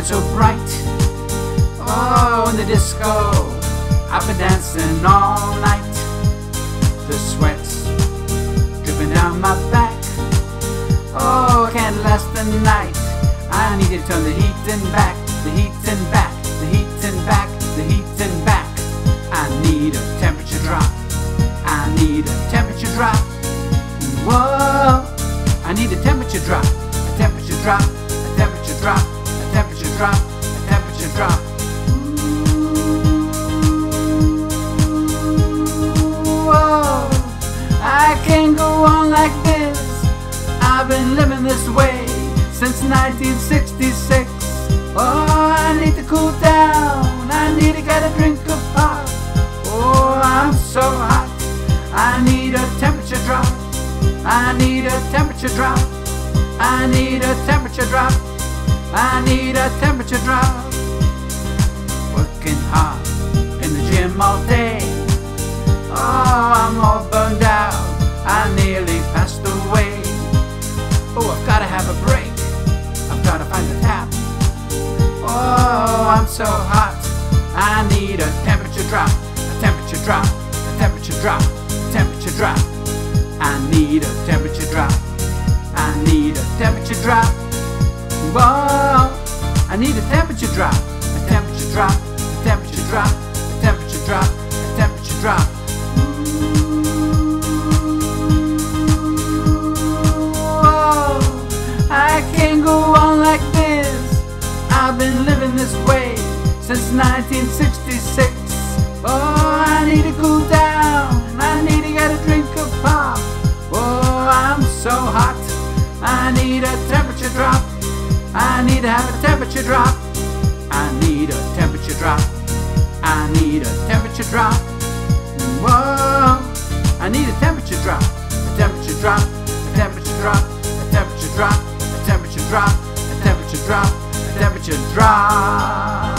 so bright. Oh, in the disco, I've been dancing all night. The sweat's dripping down my back. Oh, can't last the night. I need to turn the heat in back, the heat in back, the heat in back, the heat in back. I need a temperature drop. I need a temperature drop. Whoa, I need a temperature drop, this way since 1966. Oh, I need to cool down. I need to get a drink of pop. Oh, I'm so hot. I need a temperature drop. I need a temperature drop. I need a temperature drop. I need a temperature drop. Working hard in the gym all day. I'm so hot. I need a temperature drop. A temperature drop. A temperature drop. A temperature drop. I need a temperature drop. I need a temperature drop. Whoa, I need a temperature drop. A temperature drop. A temperature drop. Living this way since 1966. Oh, I need to cool down. I need to get a drink of pop. Oh, I'm so hot. I need a temperature drop. I need to have a temperature drop. I need a temperature drop. I need a temperature drop. Whoa, I need a temperature drop. A temperature drop. A temperature drop. A temperature drop. A temperature drop. A temperature drop. Temperature drop.